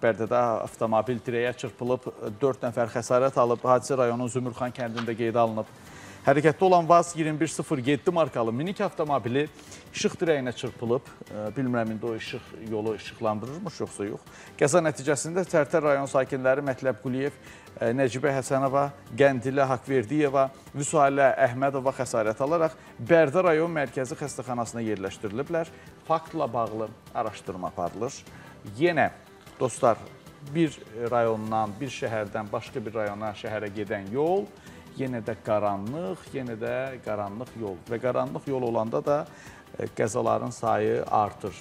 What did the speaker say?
Bərdədə avtomobil dirəyə çırpılıb, 4 nəfər xəsarət alıb, hadisə rayonun Zümürxan kəndində qeydə alınıb. Hərəkətdə olan VAZ 2107 markalı minik avtomobili işıq dirəyinə çırpılıb. Bilmirəm, indi o işıq yolu işıqlandırırmış, yoxsa yox. Qəza nəticəsində Tərtər rayon sakinləri Mətləb Quliyev, Nəcibə Həsənova, Qəndilə Haqverdiyeva, Vüsalə Əhmədova xəsarət alaraq Bərdə rayon mərkəzi xəstəxanasına yerləşdiriliblər. Faktla bağlı araşdırma aparılır. Yenə dostlar, bir rayondan, bir şəhərdən başqa bir rayona, şəhərə gedən yol yenə də qaranlıq, yenə də qaranlıq yol və qaranlıq yol olanda da qəzaların sayı artır.